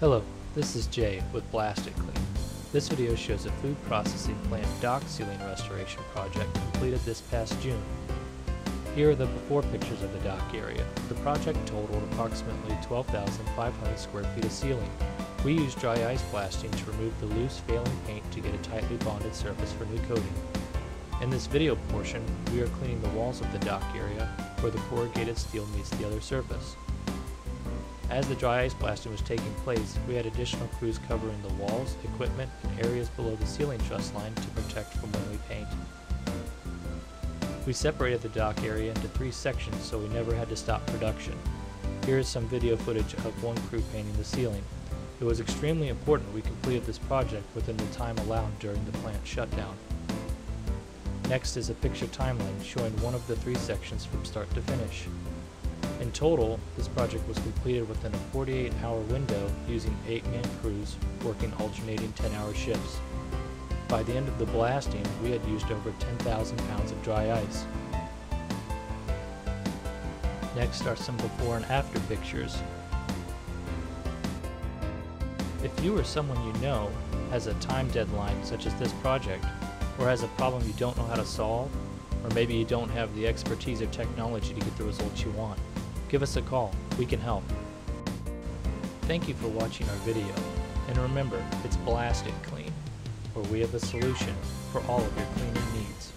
Hello, this is Jay with Blast It Clean. This video shows a food processing plant dock ceiling restoration project completed this past June. Here are the before pictures of the dock area. The project totaled approximately 12,500 square feet of ceiling. We used dry ice blasting to remove the loose failing paint to get a tightly bonded surface for new coating. In this video portion, we are cleaning the walls of the dock area where the corrugated steel meets the other surface. As the dry ice blasting was taking place, we had additional crews covering the walls, equipment, and areas below the ceiling truss line to protect from when we paint. We separated the dock area into three sections so we never had to stop production. Here is some video footage of one crew painting the ceiling. It was extremely important we completed this project within the time allowed during the plant shutdown. Next is a picture timeline showing one of the three sections from start to finish. In total, this project was completed within a 48 hour window using 8 man crews working alternating 10 hour shifts. By the end of the blasting, we had used over 10,000 pounds of dry ice. Next are some before and after pictures. If you or someone you know has a time deadline such as this project, or has a problem you don't know how to solve, or maybe you don't have the expertise or technology to get the results you want, give us a call. We can help. Thank you for watching our video, and remember, it's Blast It Clean, where we have a solution for all of your cleaning needs.